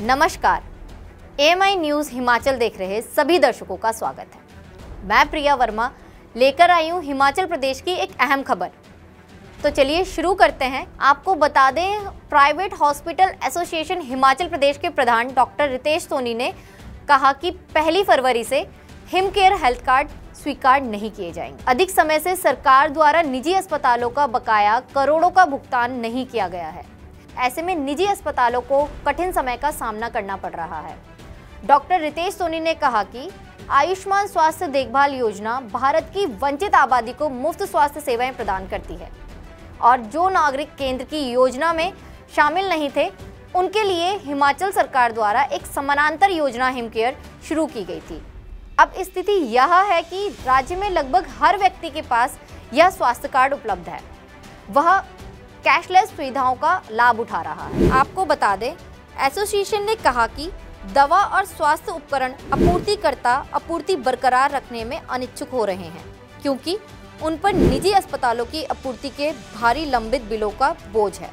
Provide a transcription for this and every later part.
नमस्कार। M I news Himachal देख रहे सभी दर्शकों का स्वागत है। मैं प्रिया वर्मा, लेकर आई हूँ हिमाचल प्रदेश की एक अहम खबर। तो चलिए शुरू करते हैं। आपको बता दें, private hospital association Himachal Pradesh के प्रधान डॉक्टर रितेश सोनी ने कहा कि पहली फरवरी से हिम केयर हेल्थ कार्ड स्वीकार नहीं किए जाएँगे। अधिक समय से सरकार द्वारा निजी अस्पतालों का बकाया करोड़ों का भुगतान नहीं किया गया है। ऐसे में निजी अस्पतालों को कठिन समय का सामना करना पड़ रहा है। डॉक्टर रितेश सोनी ने कहा कि आयुष्मान स्वास्थ्य देखभाल योजना भारत की वंचित आबादी को मुफ़्त स्वास्थ्य सेवाएँ प्रदान करती है और जो नागरिक केंद्र की योजना में शामिल नहीं थे, उनके लिए हिमाचल सरकार द्वारा एक समानांतर योजना हिमकेयर शुरू की गई थी। अब स्थिति यह है कि राज्य में लगभग हर व्यक्ति के पास यह स्वास्थ्य कार्ड उपलब्ध है। वह कैशलेस सुविधाओं का लाभ उठा रहा है। आपको बता दें, एसोसिएशन ने कहा कि दवा और स्वास्थ्य उपकरण आपूर्तिकर्ता आपूर्ति बरकरार रखने में अनिच्छुक हो रहे हैं, क्योंकि उन पर निजी अस्पतालों की आपूर्ति के भारी लंबित बिलों का बोझ है।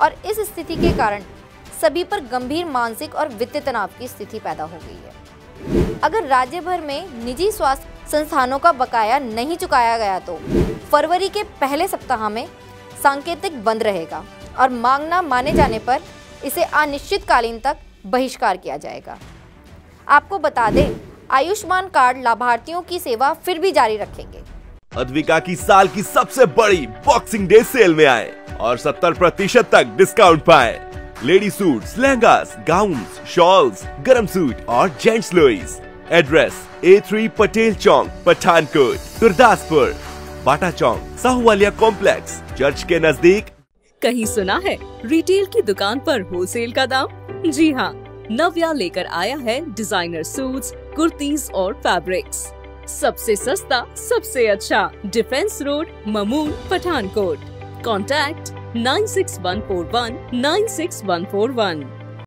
और इस स्थिति के कारण सभी पर गंभीर मानसिक और वित्तीय तनाव की स्थिति पैदा हो गई है। अगर राज्य भर में निजी स्वास्थ्य संस्थानों का बकाया नहीं चुकाया गया तो फरवरी के पहले सप्ताह में सांकेतिक बंद रहेगा और मांग न माने जाने पर इसे अनिश्चितकालीन तक बहिष्कार किया जाएगा। आपको बता दें आयुष्मान कार्ड लाभार्थियों की सेवा फिर भी जारी रखेंगे। अद्विका की साल की सबसे बड़ी बॉक्सिंग डे सेल में आए और 70 प्रतिशत तक डिस्काउंट पाए। Lady suits, lehengas gown shawls गर्म सूट और gents लोईस address A three Patel Chowk Pathankot Gurdaspur Bata Chowk Sahuwalia complex church के नज़दीक। कहीं सुना है रिटेल की दुकान पर होलसेल का दाम? जी हाँ नव्या लेकर आया है डिज़ाइनर सूट्स, कुर्तीज और फैब्रिक्स सबसे सस्ता सबसे अच्छा defence road Mamun Pathankot. Contact nine six one four one nine six one four one